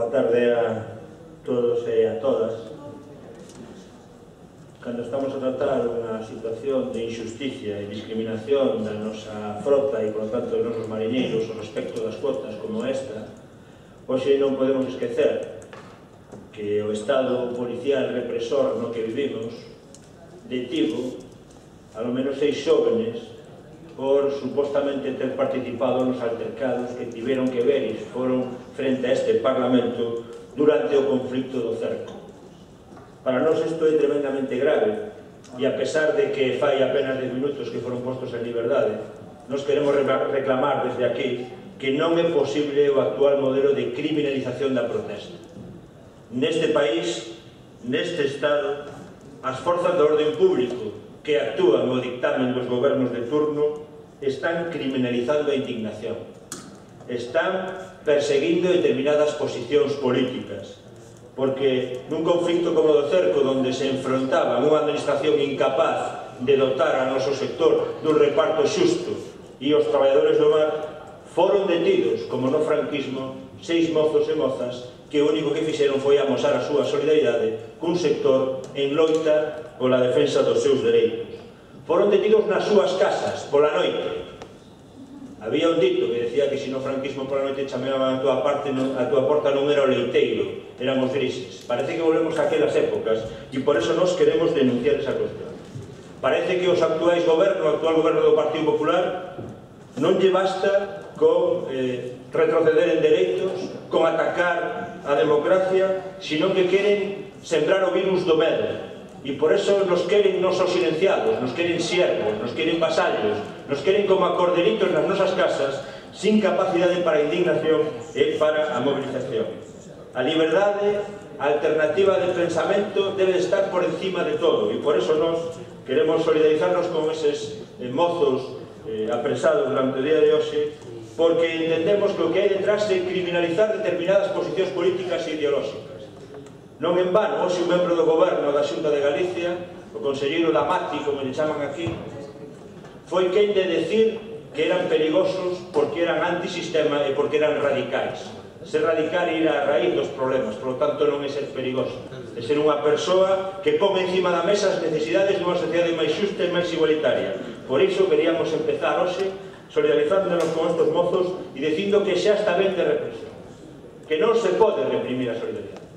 boa tarde a todos e a todas. Cando estamos a tratar unha situación de injusticia e discriminación da nosa frota e, por tanto, dos nosos marineiros ao respecto das cuotas como esta, hoxe non podemos esquecer que o estado policial represor no que vivimos detivo alo menos seis xóvenes por supostamente ter participado nos altercados que tiveron que ver e foron frente a este Parlamento durante o conflicto do cerco. Para nós isto é tremendamente grave e a pesar de que fai apenas 10 minutos que foron postos en liberdade, nos queremos reclamar desde aquí que non é posible o actual modelo de criminalización da protesta. Neste país, neste Estado, as forzas do orden público que actúan o dictamen dos gobernos de turno están criminalizando a indignación están perseguindo determinadas posicións políticas porque nun conflicto como o do cerco onde se enfrontaba unha administración incapaz de dotar a noso sector dun reparto xusto e os traballadores do mar foron detidos, como no franquismo, seis mozos e mozas que o único que fixeron foi amosar a súa solidaridade cun sector en loita pola defensa dos seus dereitos. Foron detidos nas súas casas, pola noite, Había un dito que decía que se no franquismo pola noite chameaban a túa parte non, a túa porta non era o leiteiro, eran os grises. Parece que volvemos a aquelas épocas e por eso nós queremos denunciar esa cuestión. Parece que os actuais goberno, o actual goberno do Partido Popular non lle basta con eh, retroceder en dereitos, con atacar a democracia, sino que queren sembrar o virus do medo, e por eso nos queren non só silenciados, nos queren siervos, nos queren vasallos, nos queren como a corderitos nas nosas casas, sin capacidade para a indignación e para a movilización. A liberdade, a alternativa de pensamento debe estar por encima de todo e por eso nos queremos solidarizarnos con eses eh, mozos eh, apresados durante o día de hoxe porque entendemos que o que hai detrás de criminalizar determinadas posicións políticas e ideolóxicas Non en vano, hoxe un membro do goberno da Xunta de Galicia, o conselleiro da MATI, como lle chaman aquí, foi quen de decir que eran perigosos porque eran antisistema e porque eran radicais. Ser radical e ir a raíz dos problemas, por lo tanto non é ser perigoso. É ser unha persoa que pon encima da mesa as necesidades dunha sociedade máis xusta e máis igualitaria. Por iso queríamos empezar hoxe solidarizándonos con estos mozos e dicindo que xa está ben de represión. Que non se pode reprimir a solidaridade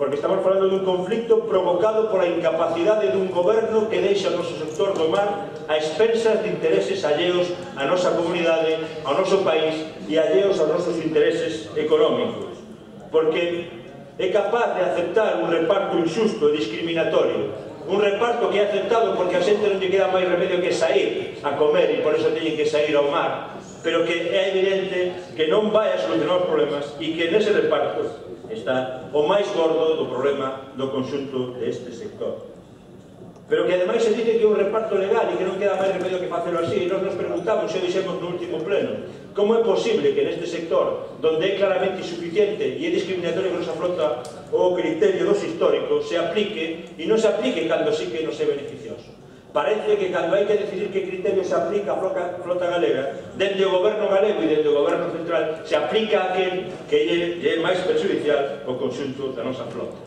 porque estamos falando dun conflicto provocado pola incapacidade dun goberno que deixa o noso sector do mar a expensas de intereses alleos á nosa comunidade, ao noso país e alleos aos nosos intereses económicos. Porque é capaz de aceptar un reparto injusto e discriminatorio, un reparto que é aceptado porque a xente non lle queda máis remedio que sair a comer e por eso teñen que sair ao mar, pero que é evidente que non vai a solucionar os problemas e que nese reparto está o máis gordo do problema do conxunto deste sector. Pero que ademais se dice que é un reparto legal e que non queda máis remedio que facelo así. E nos nos preguntamos, se dixemos no último pleno, como é posible que neste sector, donde é claramente insuficiente e é discriminatorio que nos afronta o criterio dos históricos, se aplique e non se aplique cando sí que nos é beneficio. Parece que cando hai que decidir que criterio se aplica a flota galega, dende o goberno galego e dende o goberno central se aplica a quen que lle, lle é máis perjudicial o conxunto da nosa flota.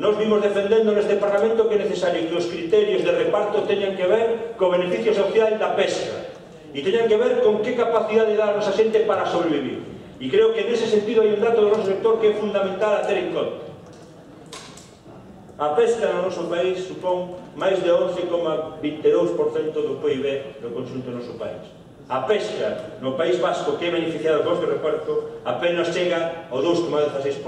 Nos vimos defendendo neste Parlamento que é necesario que os criterios de reparto teñan que ver co beneficio social da pesca e teñan que ver con que capacidade dá a nosa xente para sobrevivir. E creo que nese sentido hai un dato do noso sector que é fundamental a ter en conta. A pesca no noso país supón máis de 11,22% do PIB do conxunto do noso país. A pesca no País Vasco que é beneficiado con este reparto apenas chega ao 2,16%.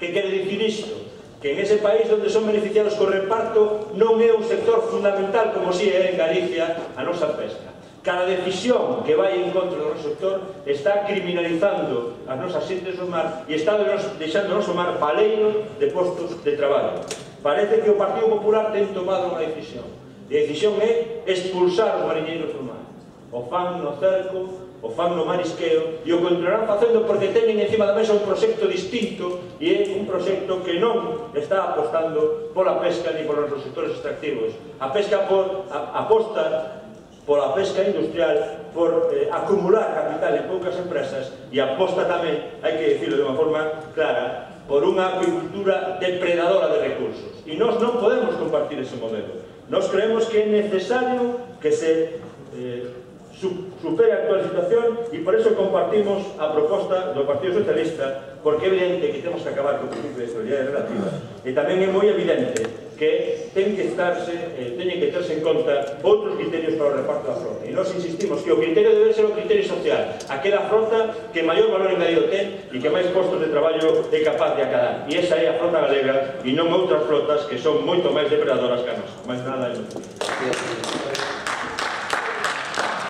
Que quere dicir isto? Que en ese país onde son beneficiados co reparto non é un sector fundamental como si é en Galicia a nosa pesca. Cada decisión que vai en contra do noso sector está criminalizando as nosas xentes do mar e está deixando o noso mar paleiro de postos de traballo. Parece que o Partido Popular ten tomado unha decisión. E a decisión é expulsar os mariñeiros do mar. O fan no cerco, o fan no marisqueo e o continuarán facendo porque teñen encima da mesa un proxecto distinto e é un proxecto que non está apostando pola pesca ni polos sectores extractivos. A pesca por, a, aposta pola pesca industrial, por eh, acumular capital en poucas empresas e aposta tamén, hai que decirlo de unha forma clara, por unha acuicultura depredadora de recursos. E nós non podemos compartir ese modelo. Nós creemos que é necesario que se eh, supere a actual situación e por eso compartimos a proposta do Partido Socialista porque é evidente que temos que acabar co principio de solidaridade relativa e tamén é moi evidente que ten que estarse, eh, teñen que terse en conta outros criterios para o reparto da frota. E nós insistimos que o criterio debe ser o criterio social, aquela frota que maior valor engadido ten e que máis postos de traballo é capaz de acadar. E esa é a frota galega e non outras frotas que son moito máis depredadoras que a nosa. Mais nada, eu.